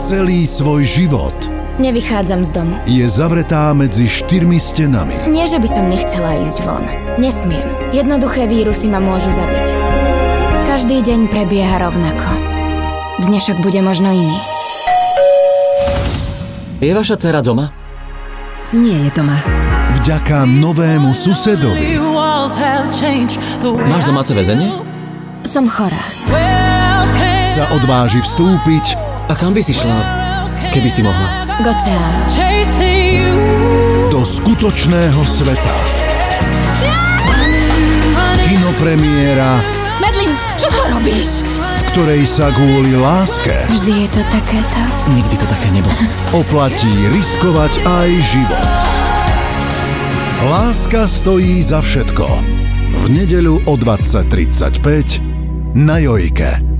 Celý svoj život Nevychádzam z domu. je zavretá medzi štyrmi stenami. Nie, že by som nechcela ísť von. Nesmiem. Jednoduché vírusy ma môžu zabiť. Každý deň prebieha rovnako. Dnešok bude možno iný. Je vaša dcera doma? Nie je doma. Vďaka novému susedovi Máš domáce väzenie? Som chorá. sa odváži vstúpiť A kam by si šla, keby si mohla? Do skutočného sveta. Kinopremiéra, Medlin, čo to robíš? v ktorej sa kvôli láske Vždy je to takéto. Nikdy to také nebolo. oplatí riskovať aj život. Láska stojí za všetko. V nedeľu o 20.35 na Jojke.